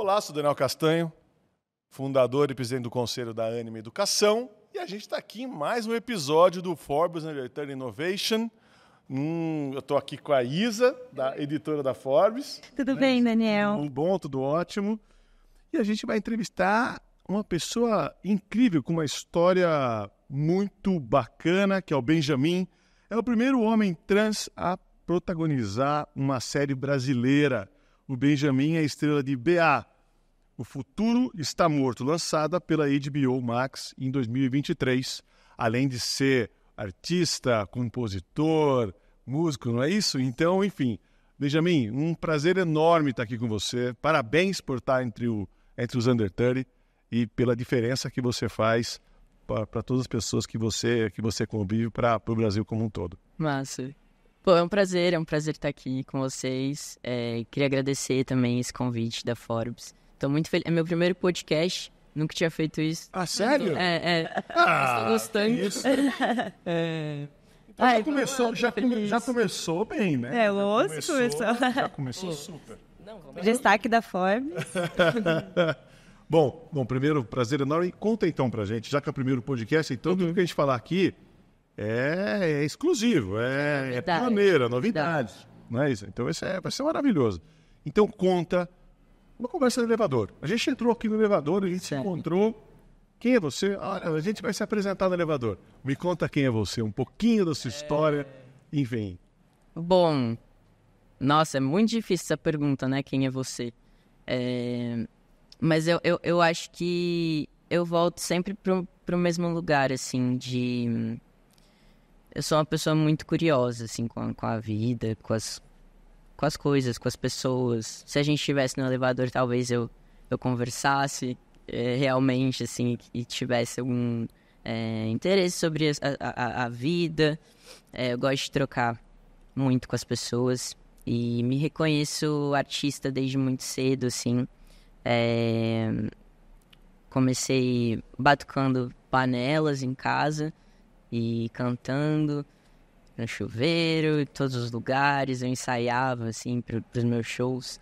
Olá, sou Daniel Castanho, fundador e presidente do Conselho da Anima Educação, e a gente está aqui em mais um episódio do Forbes Under 30 Innovation. Hum, eu estou aqui com a Isa, da editora da Forbes. Tudo bem, Daniel? Tudo bom, tudo ótimo. E a gente vai entrevistar uma pessoa incrível, com uma história muito bacana, que é o Benjamin. É o primeiro homem trans a protagonizar uma série brasileira. O Benjamin é a estrela de BA, O Futuro Está Morto, lançada pela HBO Max em 2023. Além de ser artista, compositor, músico, não é isso? Então, enfim, Benjamin, um prazer enorme estar aqui com você. Parabéns por estar entre, o, entre os Under 30 e pela diferença que você faz para todas as pessoas que você que você convive para o Brasil como um todo. Massa. Pô, é um prazer, é um prazer estar aqui com vocês. É, queria agradecer também esse convite da Forbes. Estou muito feliz. É meu primeiro podcast. Nunca tinha feito isso. Ah, sério? É, é. Ah, Estou gostando. isso. É. Então já Ai, começou, já, come- já começou bem, né? É, Já lógico, começou. Já começou super. Destaque da Forbes. Bom, bom, primeiro, prazer enorme. Conta então pra gente, já que é o primeiro podcast, então tudo que a gente falar aqui é, é exclusivo, é, é Verdade. pioneira, novidade. Não é isso? Então isso é, vai ser maravilhoso. Então conta uma conversa no elevador. A gente entrou aqui no elevador, a gente se Certo. encontrou. Quem é você? Olha, a gente vai se apresentar no elevador. Me conta quem é você, um pouquinho da sua história, enfim. Bom, nossa, é muito difícil essa pergunta, né? Quem é você? É, Mas eu, eu, eu acho que eu volto sempre pro, pro mesmo lugar, assim, de... Eu sou uma pessoa muito curiosa, assim, com a, com a vida, com as, com as coisas, com as pessoas. Se a gente estivesse no elevador, talvez eu, eu conversasse é, realmente, assim, e tivesse algum é, interesse sobre a, a, a vida. É, eu gosto de trocar muito com as pessoas e me reconheço artista desde muito cedo, assim. Comecei batucando panelas em casa e cantando no chuveiro, em todos os lugares, eu ensaiava, assim, para os meus shows.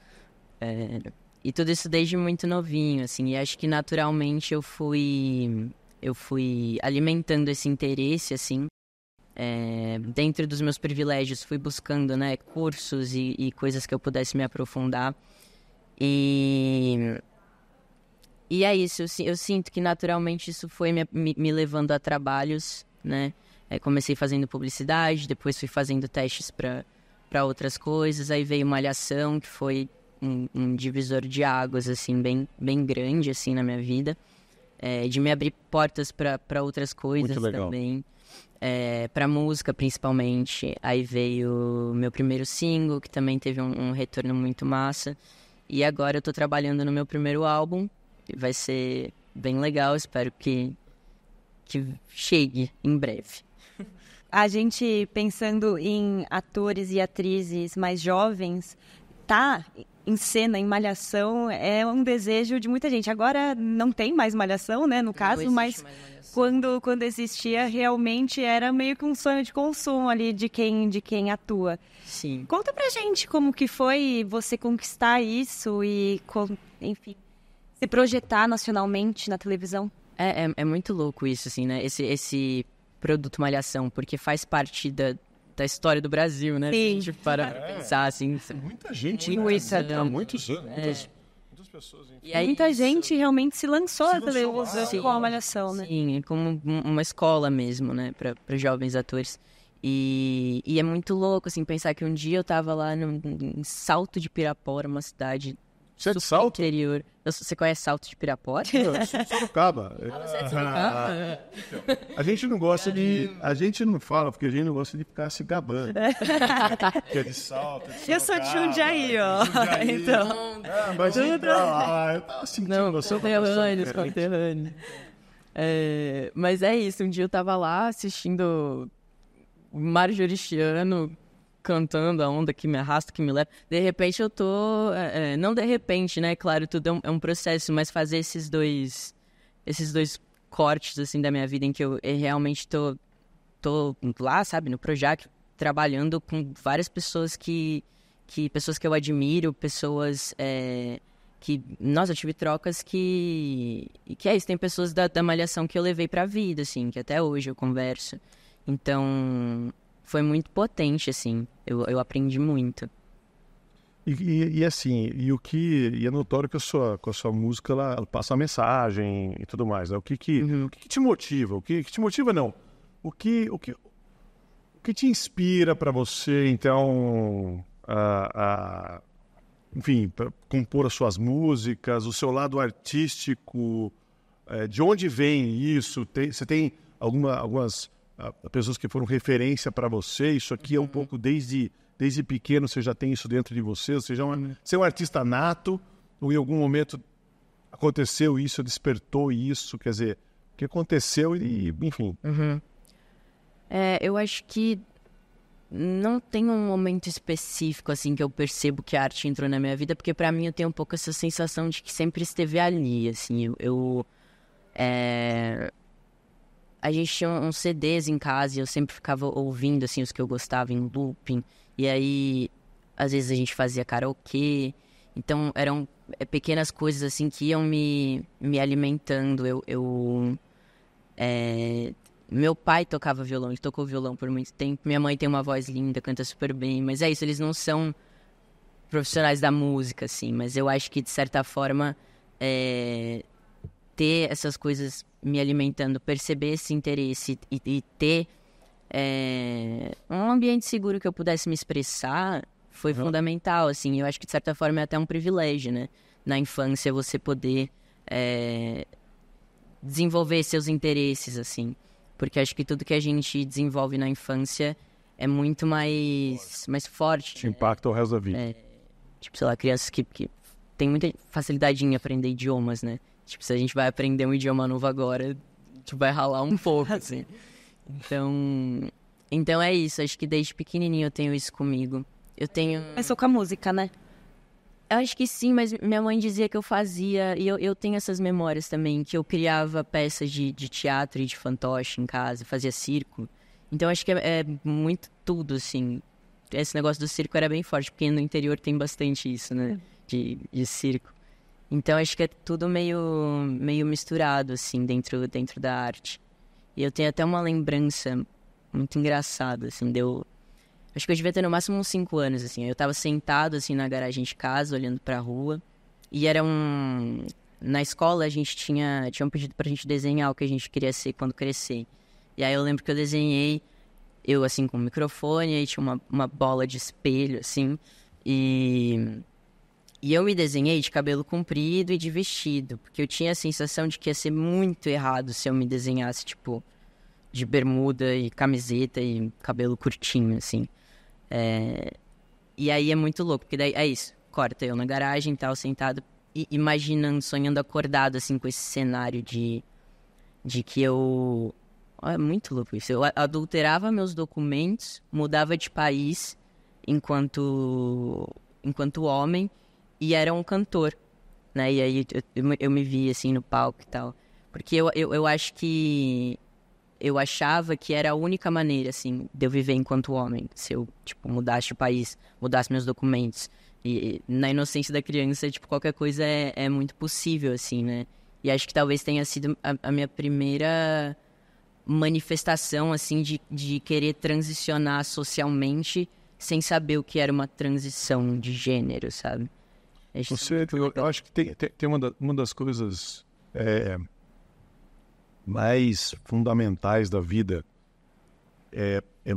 É, e tudo isso desde muito novinho, assim, e acho que naturalmente eu fui, eu fui alimentando esse interesse, assim, é, dentro dos meus privilégios, fui buscando, né, cursos e, e coisas que eu pudesse me aprofundar. E, e é isso, eu, eu sinto que naturalmente isso foi me, me, me levando a trabalhos, né? É, comecei fazendo publicidade, depois fui fazendo testes para outras coisas, aí veio Malhação, que foi um, um divisor de águas, assim, bem, bem grande, assim, na minha vida. É, de me abrir portas para outras coisas também. É, para música, principalmente. Aí veio meu primeiro single, que também teve um, um retorno muito massa. E agora eu tô trabalhando no meu primeiro álbum. Vai ser bem legal, espero que, que chegue em breve. A gente, pensando em atores e atrizes mais jovens, tá em cena, em malhação, é um desejo de muita gente. Agora não tem mais malhação, né, no caso, mas quando, quando existia, realmente era meio que um sonho de consumo ali de quem, de quem atua. Sim. Conta pra gente como que foi você conquistar isso e, enfim, se projetar nacionalmente na televisão. É, é, é muito louco isso, assim, né? Esse, esse produto Malhação, porque faz parte da, da história do Brasil, né? Sim. gente para pra pensar, assim. Muita gente, Muita né? Há gente. muitos anos, muitas, muitas pessoas. enfim. E aí, Muita gente realmente se lançou Se lançou televisão lá, com a malhação, né? Sim, é como um- uma escola mesmo, né, para jovens atores. E, e é muito louco, assim, pensar que um dia eu tava lá no, em Salto de Pirapora, uma cidade Você é de salto? interior. Você conhece Salto de Pirapora? Eu sou. Você é de Sorocaba? A gente não gosta de. A gente não fala, porque a gente não gosta de ficar se gabando. Que é de salto. de Eu sou de Jundiaí, ó. Jundiaí. Então. Ah, mas então, ah, eu tava sentindo Não, você conterrâneos, conterrâneos. É, mas é isso, um dia eu tava lá assistindo Marjorie Chiano cantando a onda que me arrasta, que me leva. De repente eu tô. é, é, não de repente, né? Claro, tudo é um, é um processo, mas fazer esses dois. Esses dois cortes, assim, da minha vida em que eu eh, realmente tô, tô lá, sabe, no Projac, trabalhando com várias pessoas que. que pessoas que eu admiro, pessoas. é, que, nossa, eu tive trocas que. que é isso, tem pessoas da, da malhação que eu levei pra vida, assim, que até hoje eu converso. Então, foi muito potente, assim. Eu, eu aprendi muito. E, e, e, assim, e o que. E é notório que a sua, com a sua música ela, ela passa uma mensagem e tudo mais. Né? O, que, que, uhum. o que, que te motiva? O que, que, te motiva, não? O que, o que, o que te inspira para você, então, a, a enfim, para compor as suas músicas, o seu lado artístico, é, de onde vem isso? Tem, você tem alguma, algumas pessoas que foram referência para você? Isso aqui é um uhum. pouco desde, desde pequeno, você já tem isso dentro de você? Ou seja, uma, você é um artista nato ou em algum momento aconteceu isso, despertou isso? Quer dizer, o que aconteceu e, enfim. Uhum. É, eu acho que não tem um momento específico assim que eu percebo que a arte entrou na minha vida, porque para mim eu tenho um pouco essa sensação de que sempre esteve ali, assim, eu, eu é... a gente tinha uns CDs em casa e eu sempre ficava ouvindo assim os que eu gostava em looping, e aí às vezes a gente fazia karaokê, então eram é, pequenas coisas assim que iam me, me alimentando, eu, eu é, meu pai tocava violão, ele tocou violão por muito tempo. Minha mãe tem uma voz linda, canta super bem. Mas é isso, eles não são profissionais da música, assim. Mas eu acho que, de certa forma, é... ter essas coisas me alimentando, perceber esse interesse e, e ter é... um ambiente seguro que eu pudesse me expressar foi uhum. fundamental, assim. Eu acho que, de certa forma, é até um privilégio, né? Na infância, você poder é... desenvolver seus interesses, assim. Porque acho que tudo que a gente desenvolve na infância é muito mais, mais forte. Te impacta o resto da vida. É, tipo, sei lá, crianças que, que tem muita facilidade em aprender idiomas, né? Tipo, se a gente vai aprender um idioma novo agora, gente vai ralar um pouco, assim. Então, então é isso. Acho que desde pequenininho eu tenho isso comigo. Eu tenho... Começou com a música, né? Eu acho que sim, mas minha mãe dizia que eu fazia, e eu, eu tenho essas memórias também, que eu criava peças de, de teatro e de fantoche em casa, fazia circo. Então acho que é, é, muito tudo, assim. Esse negócio do circo era bem forte, porque no interior tem bastante isso, né? De, de circo. Então acho que é tudo meio, meio misturado, assim, dentro, dentro da arte. E eu tenho até uma lembrança muito engraçada, assim, deu. Acho que eu devia ter no máximo uns 5 anos, assim. Eu tava sentado, assim, na garagem de casa, olhando pra rua. E era um... Na escola, a gente tinha... Tinham pedido pra gente desenhar o que a gente queria ser quando crescer. E aí eu lembro que eu desenhei... Eu, assim, com o microfone, aí tinha uma, uma bola de espelho, assim. E... E eu me desenhei de cabelo comprido e de vestido. Porque eu tinha a sensação de que ia ser muito errado se eu me desenhasse, tipo... De bermuda e camiseta e cabelo curtinho, assim. É... E aí é muito louco, porque daí é isso. Corta eu na garagem, tal, sentado, e, imaginando, sonhando acordado, assim, com esse cenário de, de que eu. É muito louco isso. Eu adulterava meus documentos, mudava de país enquanto, enquanto homem e era um cantor, né? E aí eu, eu, me vi, assim, no palco e tal. Porque eu, eu, eu acho que eu achava que era a única maneira, assim, de eu viver enquanto homem. Se eu, tipo, mudasse o país, mudasse meus documentos. E, na inocência da criança, tipo, qualquer coisa é, é muito possível, assim, né? E acho que talvez tenha sido a, a minha primeira manifestação, assim, de, de querer transicionar socialmente sem saber o que era uma transição de gênero, sabe? Você, eu, eu, acho que tem, tem, tem uma, da, uma das coisas... É mais fundamentais da vida é, é,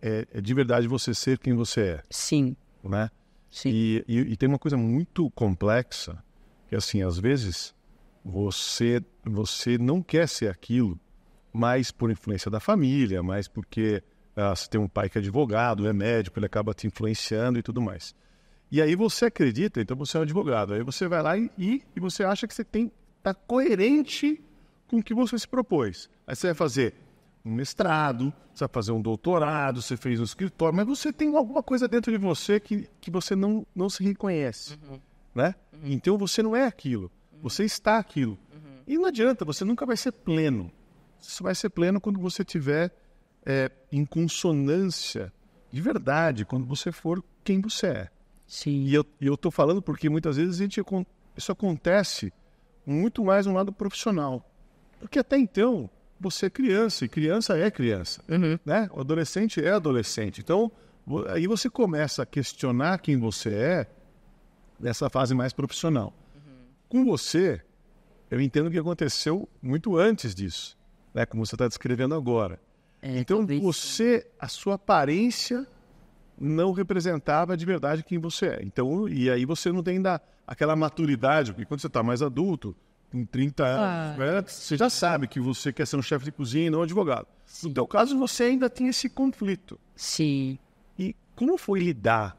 é, é, de verdade você ser quem você é. Sim. Né? Sim. E, e, e, tem uma coisa muito complexa, que assim, às vezes você, você não quer ser aquilo, mais por influência da família, mais porque ah, você tem um pai que é advogado, é médico, ele acaba te influenciando e tudo mais. E aí você acredita, então você é um advogado. Aí você vai lá e, e, e você acha que você tem tá coerente com o que você se propôs. Aí você vai fazer um mestrado, você vai fazer um doutorado, você fez um escritório, mas você tem alguma coisa dentro de você que, que você não, não se reconhece, uhum. né? Uhum. Então você não é aquilo, você está aquilo. Uhum. E não adianta, você nunca vai ser pleno. Você vai ser pleno quando você tiver é, em consonância de verdade, quando você for quem você é. Sim. E eu, eu tô falando porque muitas vezes a gente isso acontece muito mais no lado profissional. Porque até então, você é criança, e criança é criança. Uhum. Né? O adolescente é adolescente. Então, aí você começa a questionar quem você é nessa fase mais profissional. Com você, eu entendo que aconteceu muito antes disso, né? como você está descrevendo agora. É, Então, você, a sua aparência não representava de verdade quem você é. Então, e aí você não tem ainda aquela maturidade, porque quando você está mais adulto, com 30 anos, né, você já sabe que você quer ser um chefe de cozinha e não um advogado. No teu caso, você ainda tem esse conflito. Sim. E como foi lidar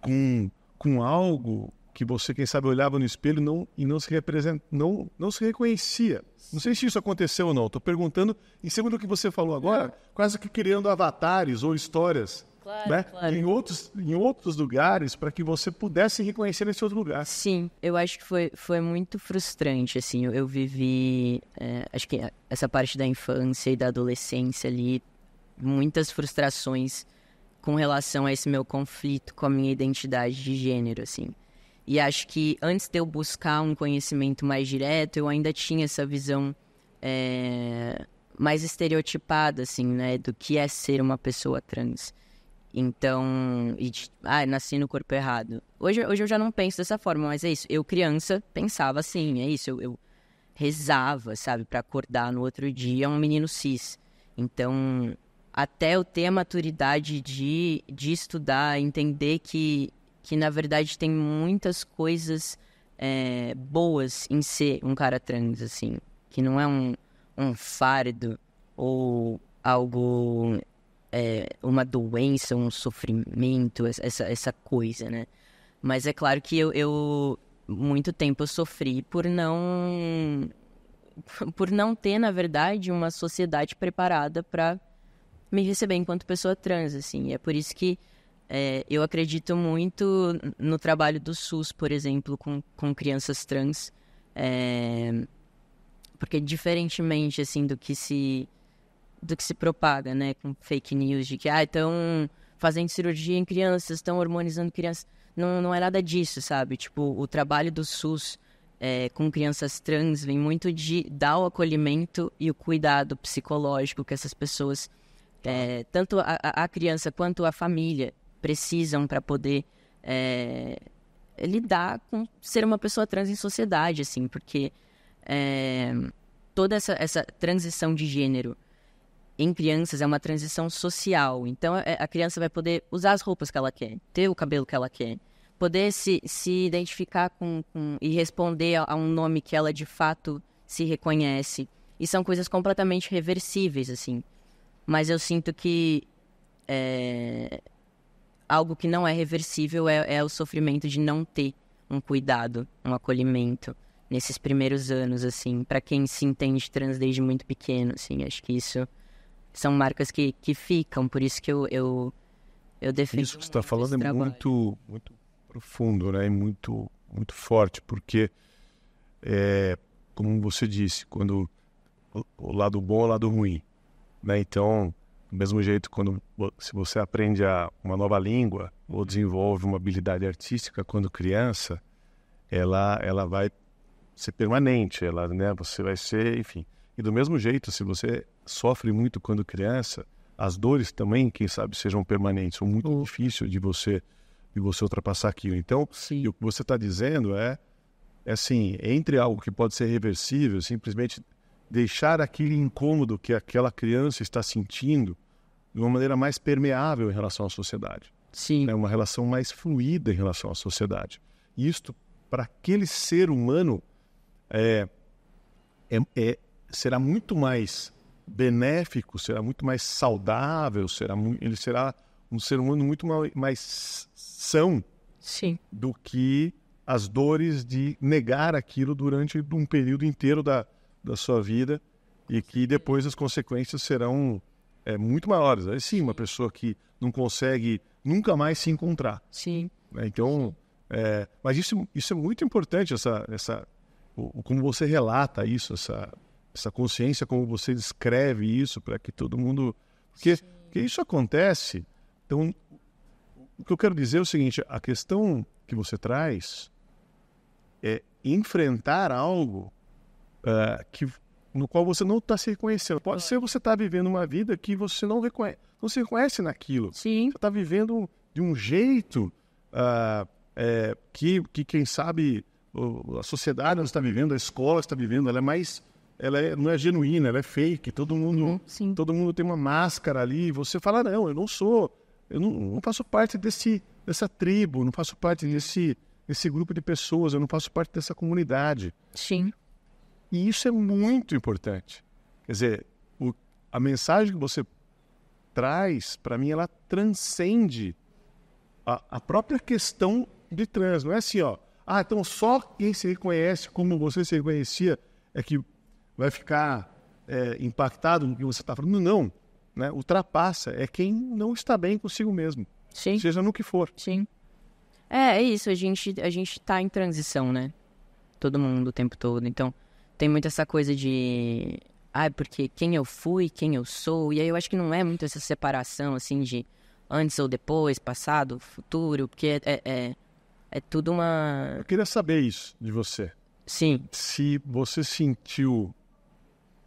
com, com algo que você, quem sabe, olhava no espelho não, e não se, represent, não, não se reconhecia? Não sei se isso aconteceu ou não. Estou perguntando, em cima do que você falou agora, quase que criando avatares ou histórias Claro, né? claro. em, outros, em outros lugares para que você pudesse reconhecer nesse outro lugar. Sim, eu acho que foi, foi muito frustrante, assim, eu, eu vivi, é, acho que essa parte da infância e da adolescência ali, muitas frustrações com relação a esse meu conflito com a minha identidade de gênero, assim. E acho que antes de eu buscar um conhecimento mais direto, eu ainda tinha essa visão é, mais estereotipada, assim, né, do que é ser uma pessoa trans. Então, e ah, nasci no corpo errado. Hoje, hoje eu já não penso dessa forma, mas é isso. Eu, criança, pensava assim, é isso. Eu, eu rezava, sabe, para acordar no outro dia um menino cis. Então, até eu ter a maturidade de, de estudar, entender que, que, na verdade, tem muitas coisas é, boas em ser um cara trans, assim. Que não é um, um fardo ou algo é, uma doença, um sofrimento, essa, essa coisa, né? Mas é claro que eu, eu muito tempo eu sofri por não por não ter, na verdade, uma sociedade preparada para me receber enquanto pessoa trans, assim. E é por isso que é, eu acredito muito no trabalho do SUS, por exemplo, com, com crianças trans. É, porque diferentemente, assim, do que se do que se propaga, né, com fake news de que ah, estão fazendo cirurgia em crianças, estão hormonizando crianças. Não, não é nada disso, sabe? Tipo, o trabalho do SUS é, com crianças trans vem muito de dar o acolhimento e o cuidado psicológico que essas pessoas, é, tanto a, a criança quanto a família, precisam para poder é, lidar com ser uma pessoa trans em sociedade, assim, porque é, toda essa, essa transição de gênero em crianças é uma transição social. Então, é, a criança vai poder usar as roupas que ela quer, ter o cabelo que ela quer, poder se, se identificar com, com e responder a, um nome que ela de fato se reconhece. E são coisas completamente reversíveis, assim. Mas eu sinto que é, algo que não é reversível é, é o sofrimento de não ter um cuidado, um acolhimento nesses primeiros anos, assim, para quem se entende trans desde muito pequeno, assim. Acho que isso são marcas que, que ficam, por isso que eu, eu, eu defendo. Isso que você está falando é muito, muito profundo, né? E muito, muito forte, porque, é, como você disse, quando o, o lado bom é o lado ruim, né? Então, do mesmo jeito, quando se você aprende a, uma nova língua ou desenvolve uma habilidade artística quando criança, ela, ela vai ser permanente, ela, né? Você vai ser, enfim. E do mesmo jeito, se você sofre muito quando criança, as dores também, quem sabe, sejam permanentes. São muito Uhum. difícil de você de você ultrapassar aquilo. Então, Sim. o que você está dizendo é, é assim, entre algo que pode ser reversível, simplesmente deixar aquele incômodo que aquela criança está sentindo de uma maneira mais permeável em relação à sociedade. Sim. Né? Uma relação mais fluida em relação à sociedade. E isto, para aquele ser humano, é, é, é, será muito mais benéfico, será muito mais saudável, será ele será um ser humano muito ma- mais são Sim. do que as dores de negar aquilo durante um período inteiro da, da sua vida e que depois as consequências serão é, muito maiores. Aí sim, uma pessoa que não consegue nunca mais se encontrar. Sim. né? Então, é, mas isso, isso é muito importante, essa, essa, o- como você relata isso, essa, essa consciência, como você descreve isso para que todo mundo. Porque, porque isso acontece. Então, o que eu quero dizer é o seguinte: a questão que você traz é enfrentar algo uh, que, no qual você não está se reconhecendo. Pode ser você estar tá vivendo uma vida que você não, reconhece, não se reconhece naquilo. Sim. Você está vivendo de um jeito uh, é, que, que, quem sabe, a sociedade está vivendo, a escola está vivendo, ela é mais ela é, não é genuína, ela é fake. Todo mundo, uhum, Sim. todo mundo tem uma máscara ali. Você fala não, eu não sou, eu não, não faço parte desse, dessa tribo, não faço parte desse, desse grupo de pessoas, eu não faço parte dessa comunidade. Sim. E isso é muito importante. Quer dizer, o, a mensagem que você traz, para mim, ela transcende a, a própria questão de trans. Não é assim, ó. Ah, então só quem se reconhece como você se reconhecia é que vai ficar é, impactado no que você está falando. Não, né? ultrapassa. É quem não está bem consigo mesmo. Sim. Seja no que for. Sim. É, é isso. A gente, a gente tá em transição, né? Todo mundo o tempo todo. Então, tem muito essa coisa de... Ah, porque quem eu fui, quem eu sou. E aí eu acho que não é muito essa separação, assim, de antes ou depois, passado, futuro. Porque é, é, é tudo uma... Eu queria saber isso de você. Sim. Se você sentiu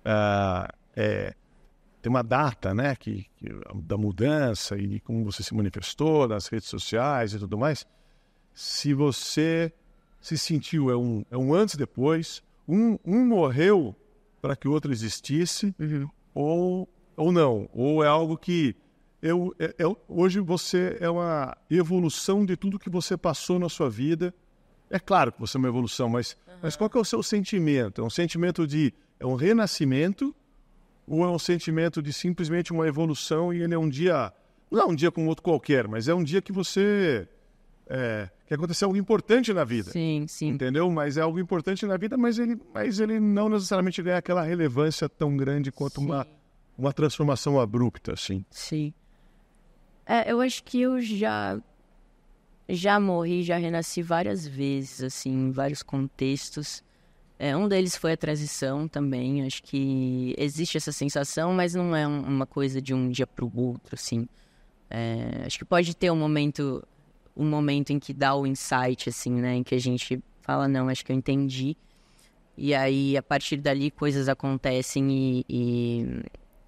uh, é, tem uma data, né, que, que, da mudança e de como você se manifestou nas redes sociais e tudo mais. Se você se sentiu é um, é um antes e depois, um, um morreu para que o outro existisse uhum. ou ou não, ou é algo que eu, é, é, hoje você é uma evolução de tudo que você passou na sua vida. É claro que você é uma evolução, mas, uhum. mas qual é o seu sentimento? É um sentimento de é um renascimento ou é um sentimento de simplesmente uma evolução e ele é um dia, não é um dia como outro qualquer, mas é um dia que você é, que aconteceu algo importante na vida. Sim, sim. Entendeu? Mas é algo importante na vida, mas ele, mas ele não necessariamente ganha aquela relevância tão grande quanto uma, uma transformação abrupta, assim. Sim. É, eu acho que eu já já morri, já renasci várias vezes, assim, em vários contextos. É, um deles foi a transição também. Acho que existe essa sensação, mas não é um, uma coisa de um dia para o outro, assim. É, acho que pode ter um momento, um momento em que dá o insight, assim, né? Em que a gente fala, não, acho que eu entendi. E aí, a partir dali, coisas acontecem e, e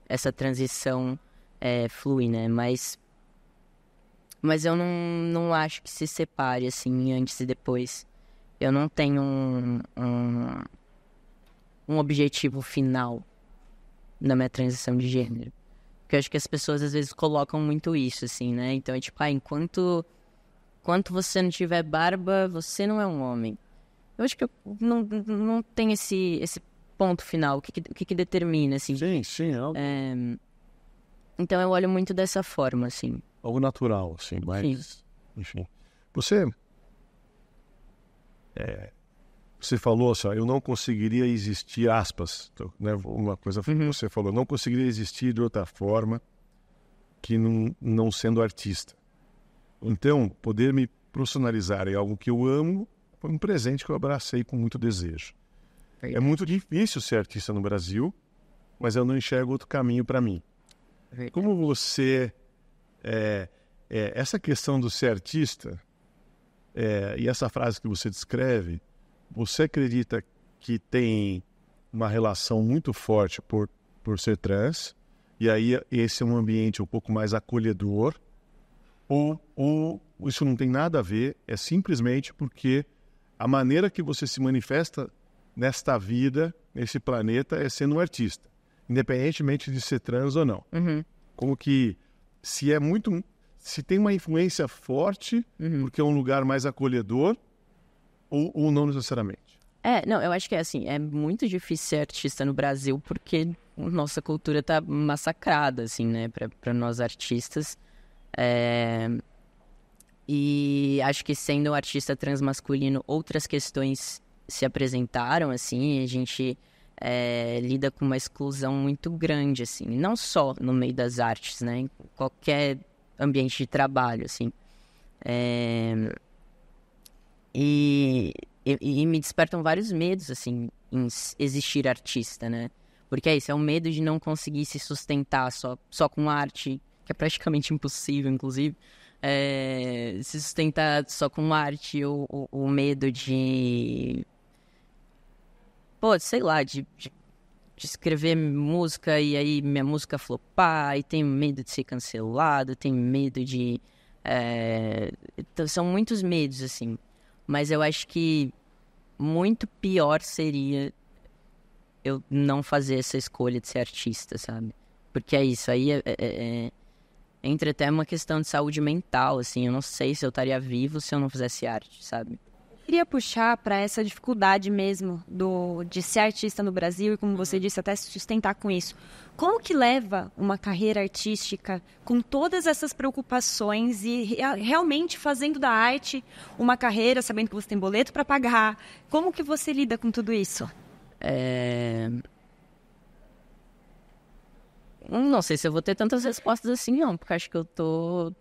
essa transição é, flui, né? Mas, mas eu não, não acho que se separe, assim, antes e depois eu não tenho um, um, um objetivo final na minha transição de gênero. Porque eu acho que as pessoas às vezes colocam muito isso, assim, né? Então é tipo, ah, enquanto, enquanto você não tiver barba, você não é um homem. Eu acho que eu não, não tem esse, esse ponto final, o que, o que, que determina, assim. Sim, sim. É algo... É... Então eu olho muito dessa forma, assim. Algo natural, assim, mas... Sim. Enfim. Você é, você falou assim, eu não conseguiria existir, aspas, né, uma coisa que uhum. você falou, não conseguiria existir de outra forma que não, não sendo artista. Então, poder me profissionalizar em algo que eu amo foi um presente que eu abracei com muito desejo. É muito difícil ser artista no Brasil, mas eu não enxergo outro caminho para mim. Como você. É, é, essa questão do ser artista é, e essa frase que você descreve, você acredita que tem uma relação muito forte por, por ser trans, e aí esse é um ambiente um pouco mais acolhedor, ou, ou isso não tem nada a ver, é simplesmente porque a maneira que você se manifesta nesta vida, nesse planeta, é sendo um artista, independentemente de ser trans ou não. Uhum. Como que se é muito se tem uma influência forte, uhum. porque é um lugar mais acolhedor, ou, ou não necessariamente? É, não, eu acho que é assim, é muito difícil ser artista no Brasil porque nossa cultura tá massacrada, assim, né, para nós artistas. É... E acho que sendo um artista transmasculino, outras questões se apresentaram, assim, a gente é, lida com uma exclusão muito grande, assim, não só no meio das artes, né, em qualquer ambiente de trabalho, assim. É... E, e, e, me despertam vários medos, assim, em existir artista, né? Porque é isso, é o medo de não conseguir se sustentar só, só com arte, que é praticamente impossível, inclusive. É, se sustentar só com arte, ou o medo de, pô, sei lá, de, de, de escrever música e aí minha música flopar, e tenho medo de ser cancelado, tenho medo de. É... Então, são muitos medos, assim. Mas eu acho que muito pior seria eu não fazer essa escolha de ser artista, sabe? Porque é isso, aí é, é, é, entra até uma questão de saúde mental, assim. Eu não sei se eu estaria vivo se eu não fizesse arte, sabe? Queria puxar para essa dificuldade mesmo do de ser artista no Brasil e como você disse até se sustentar com isso. Como que leva uma carreira artística com todas essas preocupações e realmente fazendo da arte uma carreira, sabendo que você tem boleto para pagar? Como que você lida com tudo isso? É... Não sei se eu vou ter tantas respostas assim, não, porque acho que eu tô,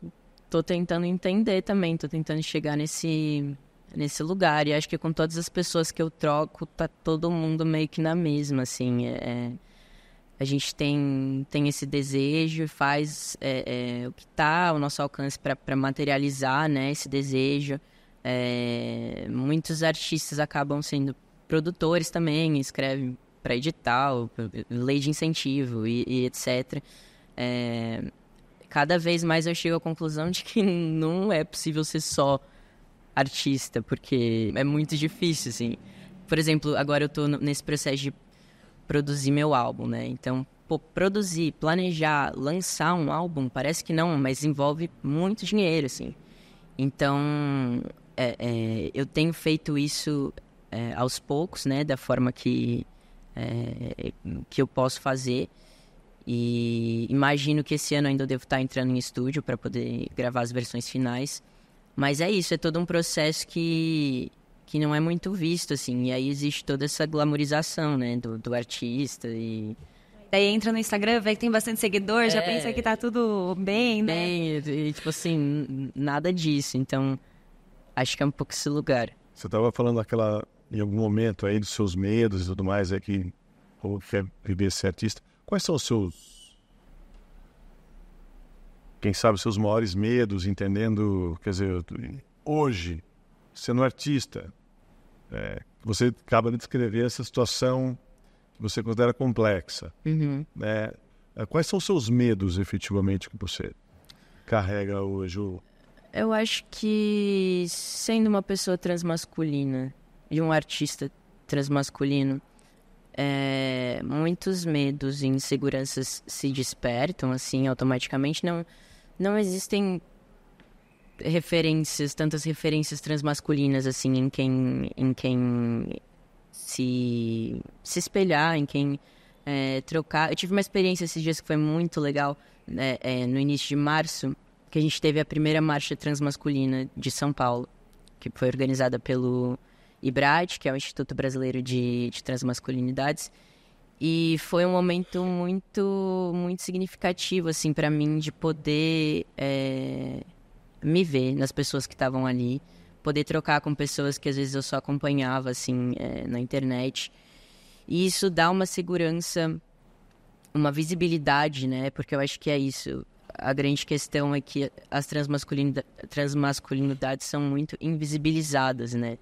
tô tentando entender também, tô tentando chegar nesse nesse lugar. E acho que com todas as pessoas que eu troco, tá todo mundo meio que na mesma, assim. É, é a gente tem, tem esse desejo e faz é, é, o que está ao nosso alcance para materializar né, esse desejo. É, muitos artistas acabam sendo produtores também, escrevem para edital, lei de incentivo e, e etc. É, cada vez mais eu chego à conclusão de que não é possível ser só artista, porque é muito difícil, assim. Por exemplo, agora eu tô nesse processo de produzir meu álbum, né? Então, pô, produzir, planejar, lançar um álbum, parece que não, mas envolve muito dinheiro, assim. Então, é, é, eu tenho feito isso é, aos poucos, né? Da forma que, é, que eu posso fazer. E imagino que esse ano ainda eu devo estar entrando em estúdio para poder gravar as versões finais. Mas é isso, é todo um processo que, que não é muito visto, assim. E aí existe toda essa glamorização, né, do, do artista e... Daí entra no Instagram, vê que tem bastante seguidor, é, já pensa que tá tudo bem, né? Bem, e, tipo assim, nada disso. Então, acho que é um pouco esse lugar. Você tava falando aquela, em algum momento aí dos seus medos e tudo mais, é que ou quer viver ser artista. Quais são os seus quem sabe, seus maiores medos, entendendo, quer dizer, hoje, sendo artista, é, você acaba de descrever essa situação que você considera complexa. Uhum. Né? É, quais são os seus medos, efetivamente, que você carrega hoje? Eu acho que sendo uma pessoa transmasculina e um artista transmasculino, é, muitos medos e inseguranças se despertam assim automaticamente. Não, não existem referências, tantas referências transmasculinas assim em quem em quem se se espelhar, em quem é, trocar. Eu tive uma experiência esses dias que foi muito legal, né, é, no início de março, que a gente teve a primeira marcha transmasculina de São Paulo, que foi organizada pelo IBRAD, que é o Instituto Brasileiro de, de Transmasculinidades. E foi um momento muito, muito significativo, assim, para mim, de poder é, me ver nas pessoas que estavam ali, poder trocar com pessoas que às vezes eu só acompanhava, assim, é, na internet. E isso dá uma segurança, uma visibilidade, né? Porque eu acho que é isso. A grande questão é que as transmasculinidades, transmasculinidades são muito invisibilizadas, né?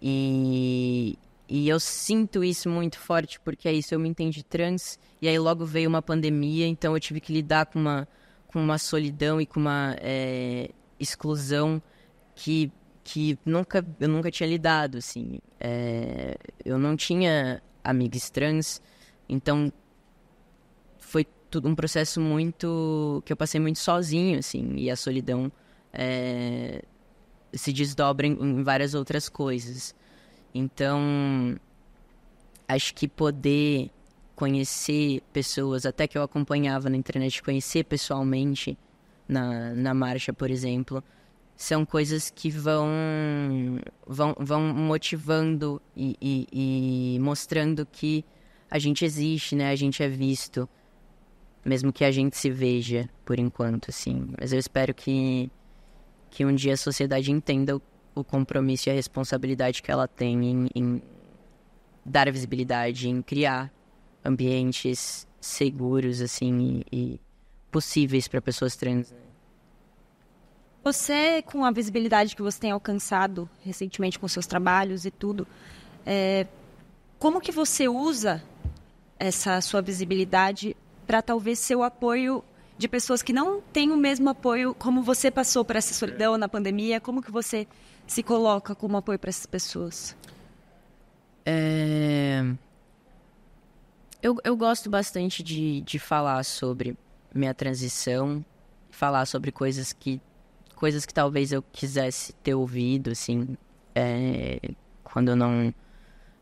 E, e eu sinto isso muito forte, porque é isso, eu me entendi trans, e aí logo veio uma pandemia, então eu tive que lidar com uma, com uma solidão e com uma é, exclusão que, que nunca, eu nunca tinha lidado, assim. É, eu não tinha amigas trans, então foi tudo um processo muito... que eu passei muito sozinho, assim, e a solidão é, se desdobra em, em várias outras coisas. Então, acho que poder conhecer pessoas, até que eu acompanhava na internet, conhecer pessoalmente na, na marcha, por exemplo, são coisas que vão vão, vão motivando e, e, e, mostrando que a gente existe, né? A gente é visto, mesmo que a gente se veja por enquanto, assim. Mas eu espero que que um dia a sociedade entenda o o compromisso e a responsabilidade que ela tem em, em dar visibilidade, em criar ambientes seguros, assim, e, e possíveis para pessoas trans. Né? Você, com a visibilidade que você tem alcançado recentemente com seus trabalhos e tudo, é, como que você usa essa sua visibilidade para talvez ser o apoio de pessoas que não têm o mesmo apoio como você passou por essa solidão na pandemia? Como que você se coloca como apoio para essas pessoas? É... Eu, eu gosto bastante de, de falar sobre minha transição, falar sobre coisas que coisas que talvez eu quisesse ter ouvido, assim, é, quando eu não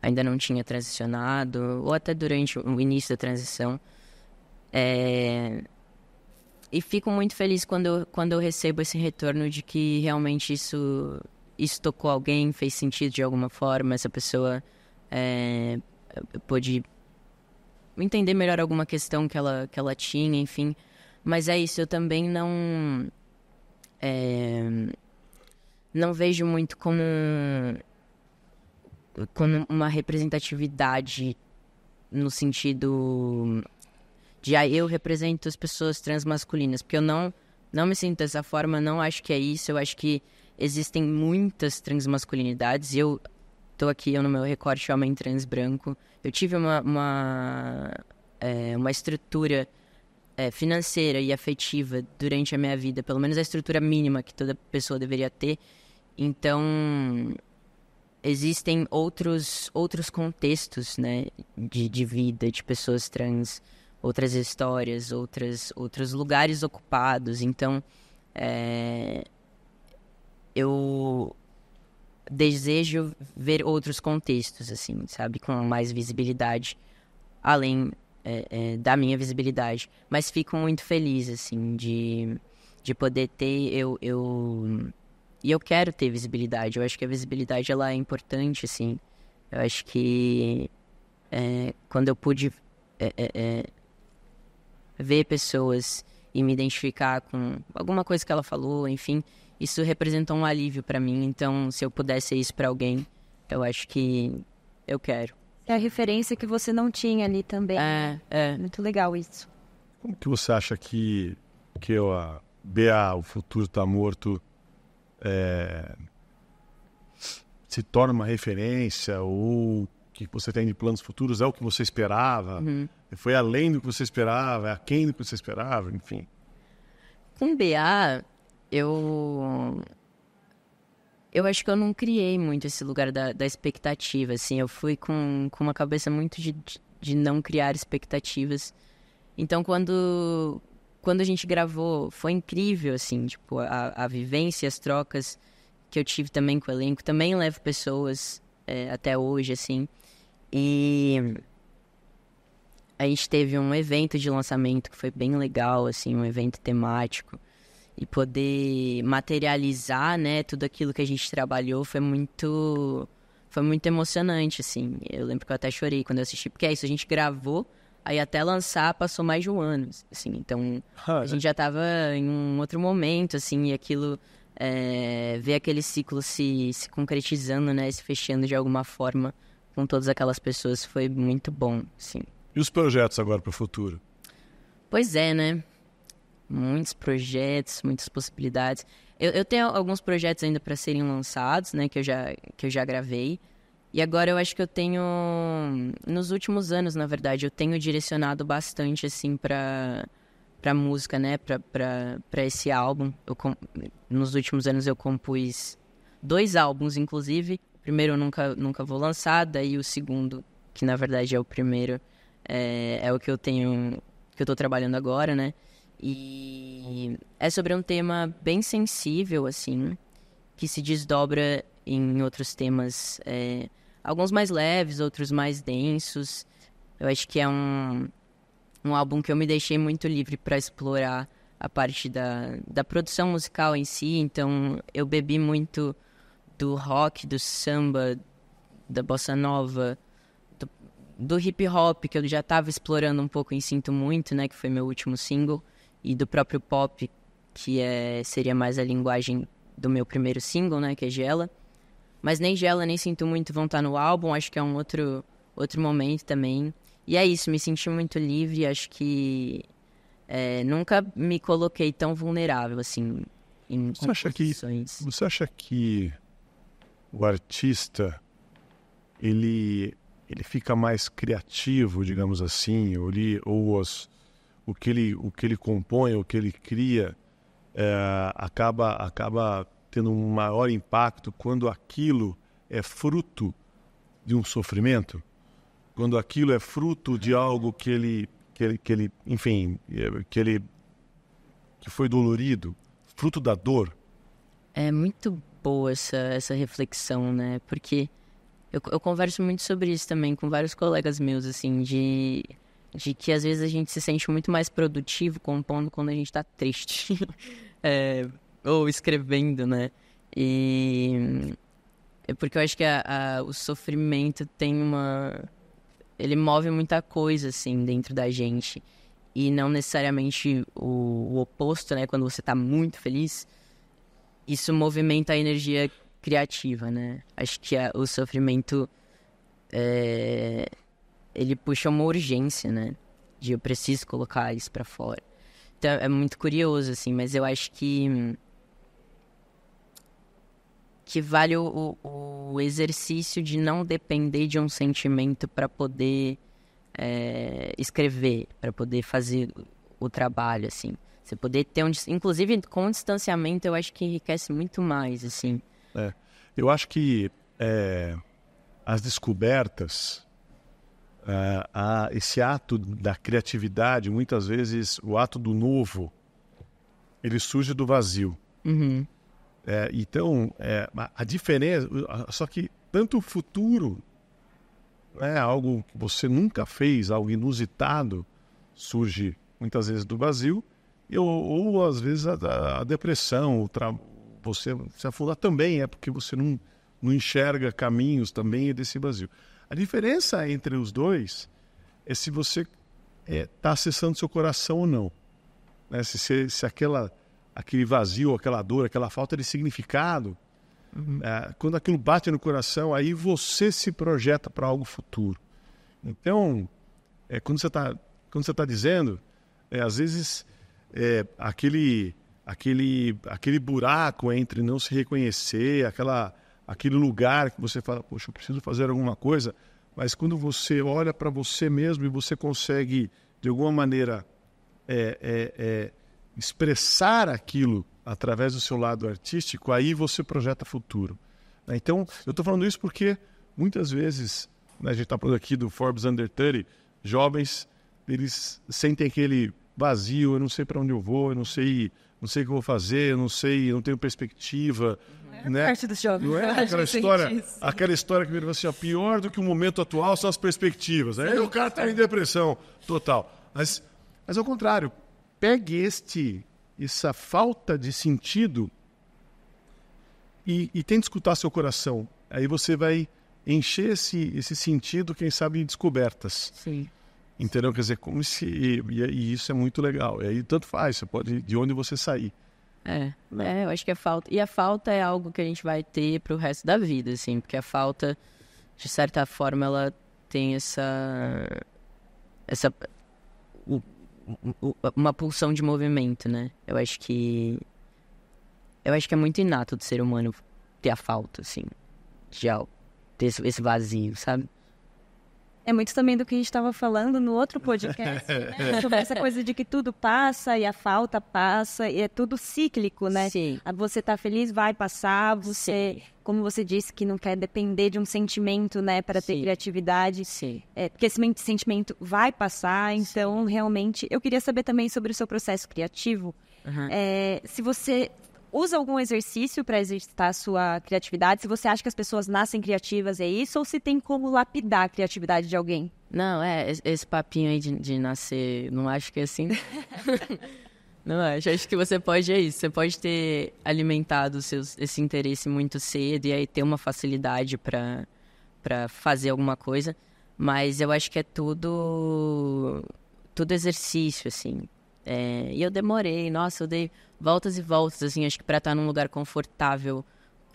ainda não tinha transicionado, ou até durante o início da transição. É, e fico muito feliz quando quando eu recebo esse retorno de que realmente isso, isso tocou alguém, fez sentido de alguma forma, essa pessoa é, pôde entender melhor alguma questão que ela, que ela tinha, enfim. Mas é isso, eu também não. É, não vejo muito como, como uma representatividade no sentido de ah, eu represento as pessoas transmasculinas, porque eu não não me sinto dessa forma, não acho que é isso, eu acho que existem muitas transmasculinidades, eu tô aqui eu no meu recorte homem trans branco, eu tive uma uma, é, uma estrutura é, financeira e afetiva durante a minha vida, pelo menos a estrutura mínima que toda pessoa deveria ter, então existem outros outros contextos, né, de, de vida de pessoas trans, outras histórias, outras, outros lugares ocupados. Então, é, eu desejo ver outros contextos, assim, sabe, com mais visibilidade, além é, é, da minha visibilidade. Mas fico muito feliz, assim, de, de poder ter, eu, eu... E eu quero ter visibilidade. Eu acho que a visibilidade, ela é importante, assim. Eu acho que é, quando eu pude é, é, é ver pessoas e me identificar com alguma coisa que ela falou, enfim, isso representou um alívio para mim. Então, se eu pudesse isso para alguém, eu acho que eu quero. É a referência que você não tinha ali também. É, é. Muito legal isso. Como que você acha que, que eu, a BA, o futuro está morto, é, se torna uma referência ou que você tem de planos futuros é o que você esperava? Uhum. Foi além do que você esperava? É aquém do que você esperava? Enfim. Com BA, eu. Eu acho que eu não criei muito esse lugar da, da expectativa, assim. Eu fui com, com uma cabeça muito de, de não criar expectativas. Então, quando, quando a gente gravou, foi incrível, assim, tipo, a, a vivência, as trocas que eu tive também com o elenco. Também levo pessoas é, até hoje, assim. E a gente teve um evento de lançamento que foi bem legal, assim, um evento temático. E poder materializar, né, tudo aquilo que a gente trabalhou foi muito foi muito emocionante, assim. Eu lembro que eu até chorei quando eu assisti, porque é isso, a gente gravou, aí até lançar passou mais de um ano, assim. Então, ah, a gente já estava em um outro momento, assim, e aquilo é, ver aquele ciclo se, se concretizando, né, se fechando de alguma forma com todas aquelas pessoas foi muito bom, sim. E os projetos agora para o futuro? Pois é, né? Muitos projetos, muitas possibilidades. Eu, eu tenho alguns projetos ainda para serem lançados, né? Que eu, já, que eu já gravei. E agora eu acho que eu tenho, nos últimos anos, na verdade, eu tenho direcionado bastante, assim, para para música, né? Para esse álbum. Eu, nos últimos anos eu compus dois álbuns, inclusive primeiro eu nunca, nunca vou lançar, daí o segundo, que na verdade é o primeiro, é, é o que eu tenho, que eu tô trabalhando agora, né? E é sobre um tema bem sensível, assim, que se desdobra em outros temas, é, alguns mais leves, outros mais densos. Eu acho que é um, um álbum que eu me deixei muito livre para explorar a parte da, da produção musical em si, então eu bebi muito do rock, do samba, da bossa nova, do, do hip hop, que eu já estava explorando um pouco em Sinto Muito, né, que foi meu último single, e do próprio pop, que é, seria mais a linguagem do meu primeiro single, né, que é Gela. Mas nem Gela nem Sinto Muito vão estar tá no álbum, acho que é um outro, outro momento também. E é isso, me senti muito livre, acho que é, nunca me coloquei tão vulnerável, assim, em você acha que Você acha que o artista ele ele fica mais criativo, digamos assim, ou, ele, ou os, o, que ele, o que ele compõe, o que ele cria, é, acaba, acaba tendo um maior impacto quando aquilo é fruto de um sofrimento, quando aquilo é fruto de algo que ele, que ele, que ele enfim, que ele que foi dolorido, fruto da dor. É muito boa essa, essa reflexão, né? Porque eu, eu converso muito sobre isso também com vários colegas meus, assim, de, de que às vezes a gente se sente muito mais produtivo compondo quando a gente tá triste. é, ou escrevendo, né? E é porque eu acho que a, a, o sofrimento tem uma. Ele move muita coisa, assim, dentro da gente. E não necessariamente o, o oposto, né? Quando você tá muito feliz, isso movimenta a energia criativa, né? Acho que a, o sofrimento é, ele puxa uma urgência, né? De eu preciso colocar isso para fora. Então é muito curioso, assim, mas eu acho que que vale o, o exercício de não depender de um sentimento para poder é, escrever, para poder fazer o trabalho, assim. Você poder ter um... Inclusive, com o distanciamento, eu acho que enriquece muito mais, assim. É. Eu acho que é, as descobertas, é, a, esse ato da criatividade, muitas vezes o ato do novo, ele surge do vazio. Uhum. É, então, é, a diferença. Só que tanto o futuro, é algo que você nunca fez, algo inusitado, surge muitas vezes do vazio, ou, ou às vezes a, a depressão, o tra... você se afundar também é porque você não, não enxerga caminhos também desse vazio. A diferença entre os dois é se você está é, tá acessando seu coração ou não. Né? Se, se, se aquela aquele vazio, aquela dor, aquela falta de significado, uhum. é, quando aquilo bate no coração, aí você se projeta para algo futuro. Então, é, quando você está quando você está dizendo, é, às vezes é, aquele aquele aquele buraco entre não se reconhecer, aquela aquele lugar que você fala, poxa, eu preciso fazer alguma coisa, mas quando você olha para você mesmo e você consegue de alguma maneira é, é, é expressar aquilo através do seu lado artístico, aí você projeta futuro. Né? Então, eu estou falando isso porque muitas vezes, né, a gente está falando aqui do Forbes Under 30, jovens, eles sentem aquele vazio, eu não sei para onde eu vou, eu não sei, não sei o que eu vou fazer, eu não sei, eu não tenho perspectiva. É né? parte dos jovens. Não é aquela história, aquela história que vira assim, ó, pior do que o momento atual são as perspectivas. Aí o cara está em depressão total. Mas, mas ao contrário, pegue este, essa falta de sentido e, e tente escutar seu coração. Aí você vai encher esse, esse sentido, quem sabe, em descobertas. Sim. Entendeu? Quer dizer, como se. E, e, isso é muito legal. E aí tanto faz, você pode. De onde você sair. É, né? é, eu acho que a falta. E a falta é algo que a gente vai ter pro resto da vida, assim, porque a falta, de certa forma, ela tem essa. Essa. Uma pulsão de movimento, né? Eu acho que. Eu acho que é muito inato do ser humano ter a falta, assim, de algo, ter esse vazio, sabe? É muito também do que a gente estava falando no outro podcast, né? Sobre essa coisa de que tudo passa e a falta passa e é tudo cíclico, né? Sim. Você tá feliz, vai passar, você, Sim. como você disse, que não quer depender de um sentimento, né, para ter criatividade. Sim. É, porque esse sentimento vai passar, então Sim. realmente. Eu queria saber também sobre o seu processo criativo. Uhum. É, se você usa algum exercício para exercitar a sua criatividade? Se você acha que as pessoas nascem criativas, é isso? Ou se tem como lapidar a criatividade de alguém? Não, é, esse papinho aí de, de nascer, não acho que é assim. não acho, acho que você pode, é isso, você pode ter alimentado seus, esse interesse muito cedo e aí ter uma facilidade para fazer alguma coisa, mas eu acho que é tudo, tudo exercício, assim. É, e eu demorei, nossa, eu dei voltas e voltas, assim, acho que para estar num lugar confortável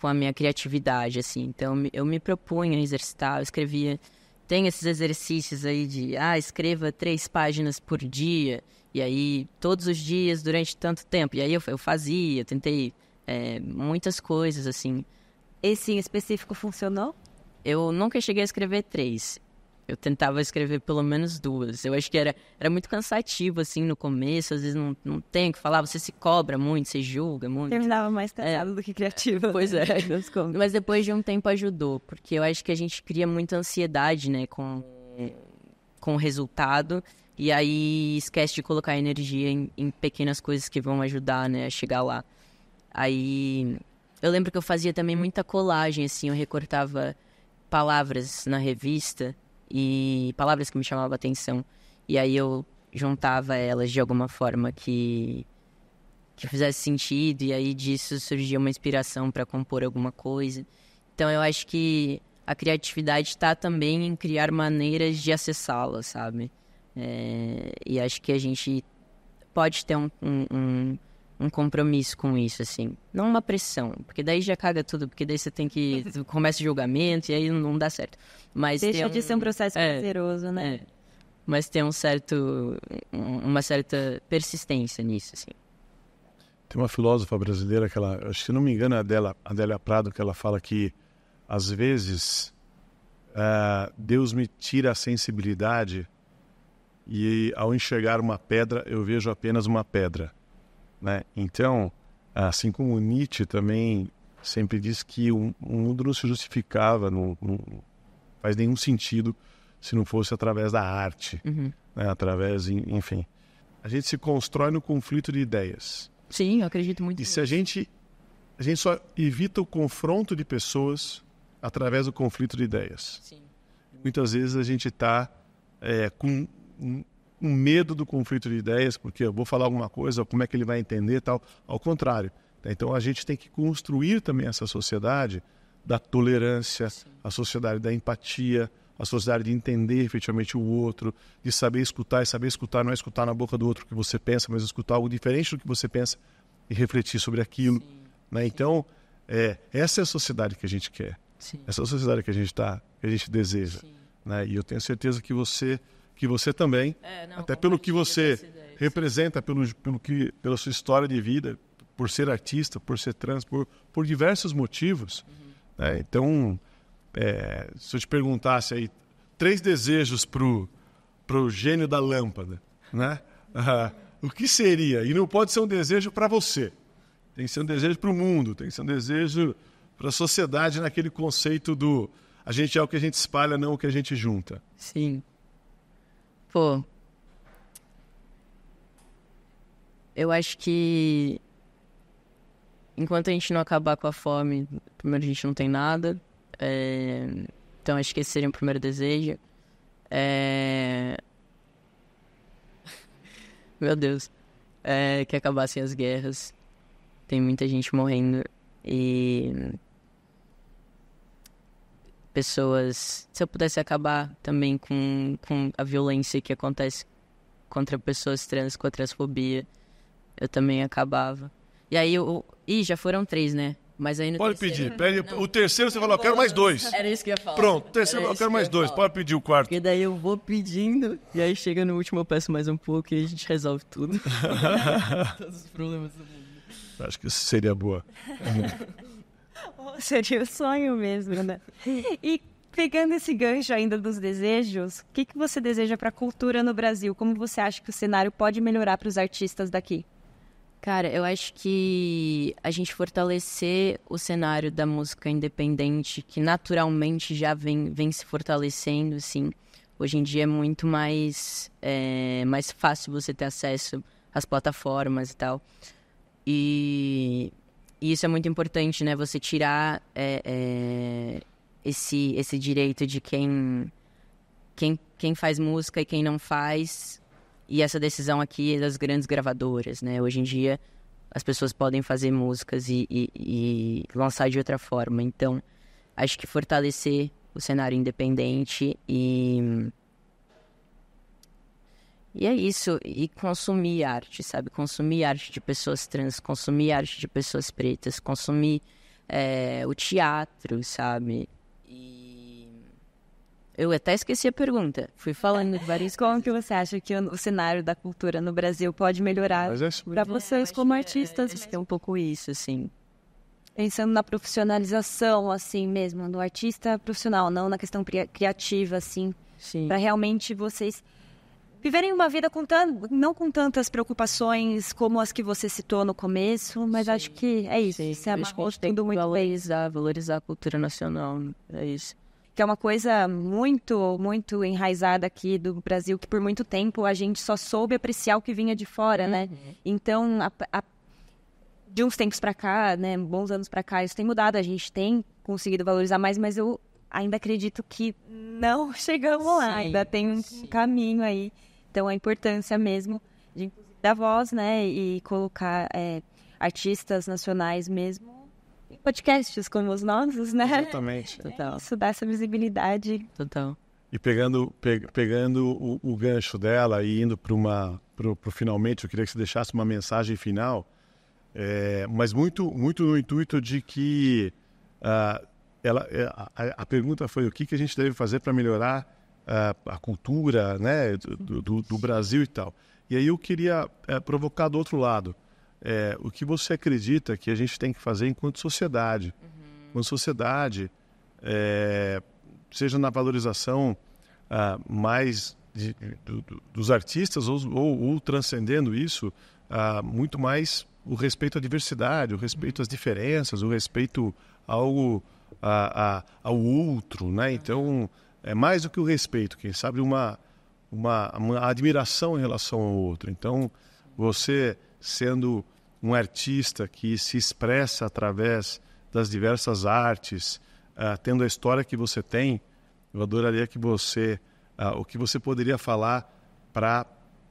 com a minha criatividade, assim. Então, eu me propunha a exercitar, eu escrevia. Tem esses exercícios aí de, ah, escreva três páginas por dia, e aí todos os dias durante tanto tempo. E aí eu, eu fazia, tentei é, muitas coisas, assim. Esse em específico funcionou? Eu nunca cheguei a escrever três. Eu tentava escrever pelo menos duas. Eu acho que era, era muito cansativo, assim, no começo. Às vezes não, não tem o que falar, você se cobra muito, você julga muito. Terminava mais cansado é. do que criativo. Pois é. Mas depois de um tempo ajudou, porque eu acho que a gente cria muita ansiedade, né, com, com o resultado. E aí esquece de colocar energia em, em pequenas coisas que vão ajudar, né, a chegar lá. Aí eu lembro que eu fazia também muita colagem, assim, eu recortava palavras na revista e palavras que me chamavam a atenção. E aí eu juntava elas de alguma forma que que fizesse sentido e aí disso surgia uma inspiração para compor alguma coisa. Então eu acho que a criatividade está também em criar maneiras de acessá-la, sabe? É, e acho que a gente pode ter um, um, um um compromisso com isso, assim. Não uma pressão, porque daí já caga tudo, porque daí você tem que. começa o julgamento e aí não dá certo. Mas Deixa um, de ser um processo é, prazeroso, né? É. Mas tem um certo. uma certa persistência nisso, assim. Tem uma filósofa brasileira que ela, se não me engano, é a Adélia, Adélia Prado, que ela fala que às vezes uh, Deus me tira a sensibilidade e ao enxergar uma pedra eu vejo apenas uma pedra. Né? Então, assim como Nietzsche também sempre diz que o, mundo não se justificava, não, não, faz nenhum sentido se não fosse através da arte, uhum. né? através, enfim. A gente se constrói no conflito de ideias. Sim, eu acredito muito. E se a gente, a gente só evita o confronto de pessoas através do conflito de ideias. Sim. Muitas vezes a gente está é, com um medo do conflito de ideias, porque eu vou falar alguma coisa, como é que ele vai entender tal. Ao contrário. Né? Então a gente tem que construir também essa sociedade da tolerância, Sim. a sociedade da empatia, a sociedade de entender efetivamente o outro, de saber escutar e saber escutar não é escutar na boca do outro o que você pensa, mas escutar algo diferente do que você pensa e refletir sobre aquilo. Né? Então, é, essa é a sociedade que a gente quer. Sim. Essa é a sociedade que a gente tá, que a gente deseja. Né? E eu tenho certeza que você que você também, é, não, até pelo que você ideia, representa, pelo, pelo que, pela sua história de vida, por ser artista, por ser trans, por, por diversos motivos. Uhum. Né? Então, é, se eu te perguntasse aí três desejos pro pro gênio da lâmpada, né? o que seria? E não pode ser um desejo para você. Tem que ser um desejo para o mundo, tem que ser um desejo para a sociedade naquele conceito do a gente é o que a gente espalha, não o que a gente junta. Sim. Pô. Eu acho que. Enquanto a gente não acabar com a fome, primeiro a gente não tem nada. É... Então acho que esse seria o primeiro desejo. É... Meu Deus. É... Que acabassem as guerras. Tem muita gente morrendo. E pessoas. Se eu pudesse acabar também com, com a violência que acontece contra pessoas trans com a transfobia, eu também acabava. E aí eu. Ih, já foram três, né? Mas aí Pode terceiro... pedir. Pede, o terceiro você falou, eu quero mais dois. Era isso que eu ia falar. Pronto, terceiro eu quero mais dois. Pode pedir o quarto. Porque daí eu vou pedindo, e aí chega no último eu peço mais um pouco e a gente resolve tudo. Todos os problemas do mundo. Acho que isso seria boa. Seria o sonho mesmo, né? E pegando esse gancho ainda dos desejos, o que, que você deseja para a cultura no Brasil? Como você acha que o cenário pode melhorar para os artistas daqui? Cara, eu acho que a gente fortalecer o cenário da música independente, que naturalmente já vem, vem se fortalecendo, assim. Hoje em dia é muito mais, é, mais fácil você ter acesso às plataformas e tal. E e isso é muito importante, né? Você tirar é, é, esse, esse direito de quem, quem, quem faz música e quem não faz. E essa decisão aqui é das grandes gravadoras, né? Hoje em dia, as pessoas podem fazer músicas e, e, e lançar de outra forma. Então, acho que fortalecer o cenário independente e e é isso, e consumir arte, sabe? Consumir arte de pessoas trans, consumir arte de pessoas pretas, consumir é, o teatro, sabe? E eu até esqueci a pergunta. Fui falando de várias Como que você acha que o cenário da cultura no Brasil pode melhorar é para vocês como artistas? Acho que é um pouco isso, assim. Pensando na profissionalização, assim mesmo, do artista profissional, não na questão criativa, assim. Sim. Para realmente vocês viverem uma vida com tan... não com tantas preocupações como as que você citou no começo, mas Sim. acho que é isso. Sim. Você amarrou tudo muito valorizar, bem. valorizar a cultura nacional, é isso. Que é uma coisa muito, muito enraizada aqui do Brasil, que por muito tempo a gente só soube apreciar o que vinha de fora, né? Uhum. Então, a, a de uns tempos para cá, né, bons anos para cá, isso tem mudado. A gente tem conseguido valorizar mais, mas eu ainda acredito que não chegamos sim, lá. Ainda tem um sim. caminho aí. Então, a importância mesmo de da voz, né, e colocar é, artistas nacionais mesmo em podcasts como os nossos, né? Exatamente. Total. Isso dá essa visibilidade. Total. E pegando, pe pegando o, o, gancho dela e indo para uma pro, pro finalmente, eu queria que você deixasse uma mensagem final é, mas muito, muito no intuito de que uh, ela, é, a, a, pergunta foi o que, que a gente deve fazer para melhorar a cultura né, do, do, do, Brasil e tal. E aí eu queria uh, provocar do outro lado. É, o que você acredita que a gente tem que fazer enquanto sociedade? Uhum. Enquanto sociedade, é, seja na valorização ah, mais de, do, dos artistas ou, ou, ou transcendendo isso, muito mais o respeito à diversidade, o respeito às diferenças, o respeito ao, a, a, ao outro, né? Então, é mais do que o respeito, quem sabe uma, uma, uma admiração em relação ao outro. Então, você sendo um artista que se expressa através das diversas artes, uh, tendo a história que você tem, eu adoraria que você, uh, o que você poderia falar para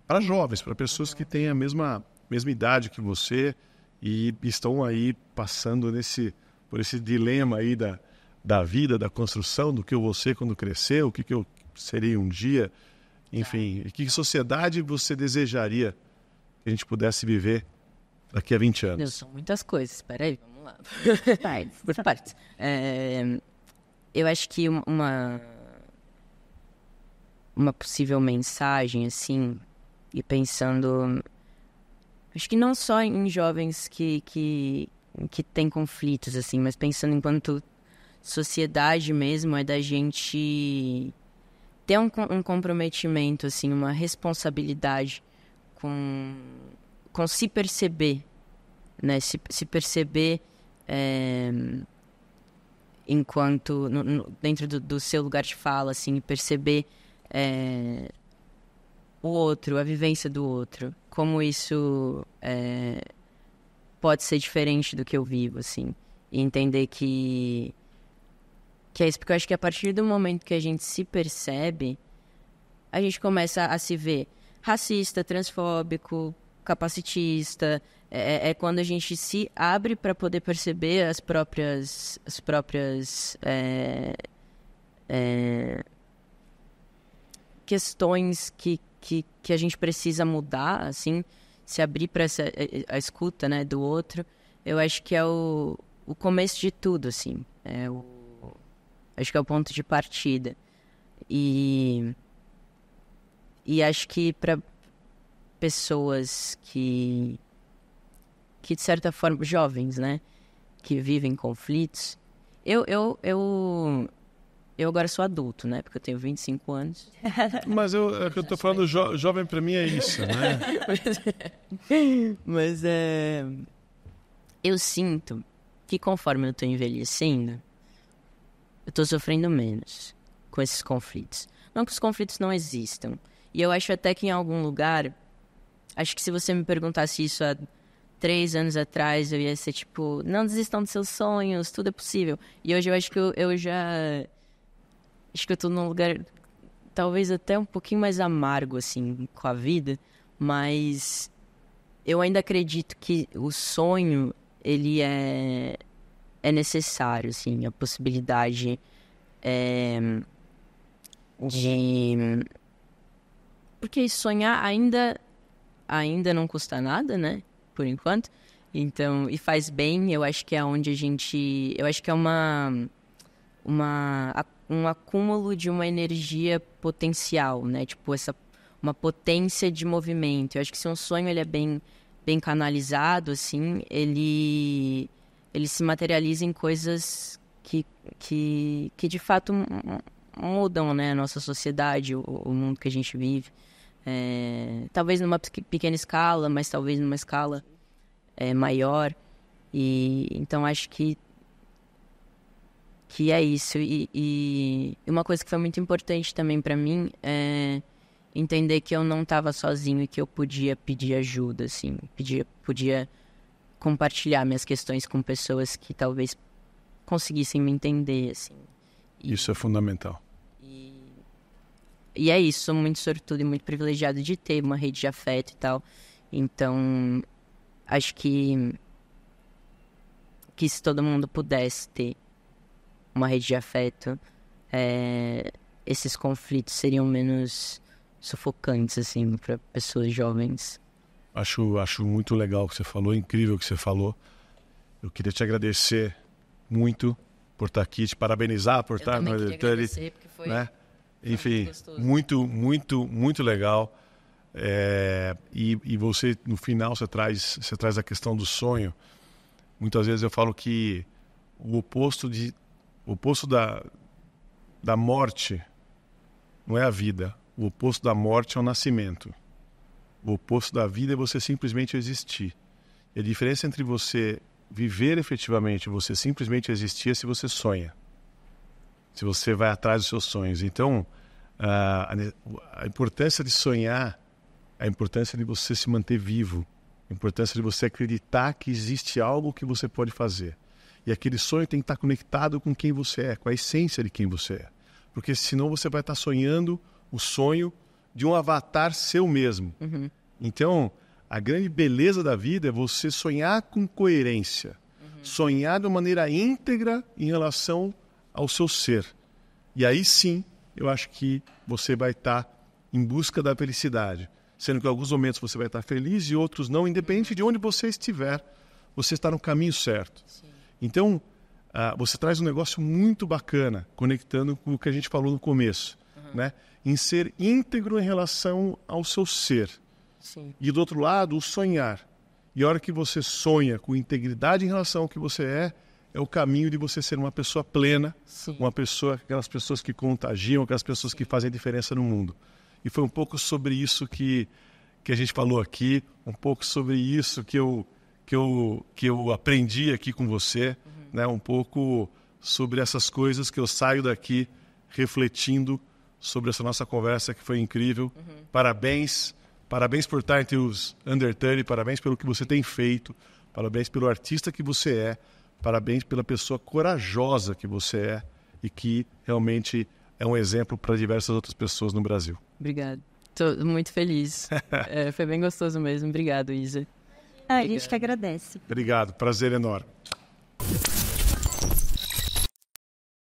para jovens, para pessoas que têm a mesma mesma idade que você e estão aí passando nesse por esse dilema aí da, da vida, da construção, do que eu vou ser quando crescer, o que, que eu serei um dia, enfim, que sociedade você desejaria que a gente pudesse viver daqui a 20 anos? são muitas coisas, espera aí, vamos lá. Por partes. É, eu acho que uma, uma possível mensagem, assim, e pensando Acho que não só em jovens que, que, que têm conflitos, assim, mas pensando enquanto sociedade mesmo, é da gente ter um, um comprometimento, assim, uma responsabilidade com, com se perceber, né? Se, se perceber é, enquanto, no, no, dentro do, do, seu lugar de fala, assim, perceber é, o outro, a vivência do outro, como isso é, pode ser diferente do que eu vivo, assim, e entender que que é isso, porque eu acho que a partir do momento que a gente se percebe, a gente começa a se ver racista, transfóbico, capacitista. É, é quando a gente se abre para poder perceber as próprias, as próprias é, é, questões que, que, que a gente precisa mudar, assim, se abrir para a, a, escuta, né, do outro, eu acho que é o, o começo de tudo, assim, é o, acho que é o ponto de partida e e acho que para pessoas que que de certa forma jovens, né, que vivem conflitos, eu eu eu eu agora sou adulto, né? Porque eu tenho 25 anos. Mas eu, é que eu tô falando, jo jovem para mim é isso, né? Mas é. Eu sinto que conforme eu tô envelhecendo, eu tô sofrendo menos com esses conflitos. Não que os conflitos não existam. E eu acho até que em algum lugar. Acho que se você me perguntasse isso há três anos atrás, eu ia ser tipo: não desistam dos seus sonhos, tudo é possível. E hoje eu acho que eu, eu já acho que eu tô num lugar talvez até um pouquinho mais amargo, assim, com a vida, mas eu ainda acredito que o sonho, ele é, é necessário, assim, a possibilidade é, de... Porque sonhar ainda, ainda não custa nada, né? Por enquanto. Então, e faz bem, eu acho que é onde a gente... Eu acho que é uma... Uma um acúmulo de uma energia potencial, né? Tipo, essa uma potência de movimento. Eu acho que se um sonho ele é bem bem canalizado assim, ele ele se materializa em coisas que, que, que de fato mudam né, a nossa sociedade, o, o mundo que a gente vive. É, talvez numa pequena escala, mas talvez numa escala é, maior. E então acho que que é isso. E, e uma coisa que foi muito importante também para mim é entender que eu não estava sozinho e que eu podia pedir ajuda, assim, podia, podia compartilhar minhas questões com pessoas que talvez conseguissem me entender, assim. E, isso é fundamental. E, e é isso, sou muito sortudo e muito privilegiado de ter uma rede de afeto e tal. Então, acho que que se todo mundo pudesse ter uma rede de afeto, é, esses conflitos seriam menos sufocantes, assim, para pessoas jovens. Acho, acho muito legal o que você falou, incrível o que você falou. Eu queria te agradecer muito por estar aqui, te parabenizar por estar no Editore. Foi, né? foi Enfim, muito, muito, muito legal. É, e, e você, no final, você traz, você traz a questão do sonho. Muitas vezes eu falo que o oposto de o oposto da, da morte não é a vida. O oposto da morte é o nascimento. O oposto da vida é você simplesmente existir. E a diferença entre você viver efetivamente, você simplesmente existir, é se você sonha. Se você vai atrás dos seus sonhos. Então, a, a importância de sonhar, a importância de você se manter vivo, a importância de você acreditar que existe algo que você pode fazer. E aquele sonho tem que estar conectado com quem você é, com a essência de quem você é. Porque senão você vai estar sonhando o sonho de um avatar seu mesmo. Uhum. Então, a grande beleza da vida é você sonhar com coerência, uhum. sonhar de uma maneira íntegra em relação ao seu ser. E aí sim, eu acho que você vai estar em busca da felicidade. Sendo que em alguns momentos você vai estar feliz e outros não, independente de onde você estiver, você está no caminho certo. Sim. Então, uh, você traz um negócio muito bacana, conectando com o que a gente falou no começo. Né? em ser íntegro em relação ao seu ser. Sim. E do outro lado, o sonhar. E a hora que você sonha com integridade em relação ao que você é, é o caminho de você ser uma pessoa plena, Sim. uma pessoa, aquelas pessoas que contagiam, aquelas pessoas que fazem diferença no mundo. E foi um pouco sobre isso que, que a gente falou aqui, um pouco sobre isso que eu que eu, que eu aprendi aqui com você, uhum. né? um pouco sobre essas coisas que eu saio daqui refletindo sobre essa nossa conversa que foi incrível. Uhum. Parabéns, parabéns por estar entre os Under 30, parabéns pelo que você tem feito, parabéns pelo artista que você é, parabéns pela pessoa corajosa que você é e que realmente é um exemplo para diversas outras pessoas no Brasil. Obrigado. Estou muito feliz. é, foi bem gostoso mesmo. Obrigado, Isa. Ah, a gente que agradece. Obrigado, prazer enorme.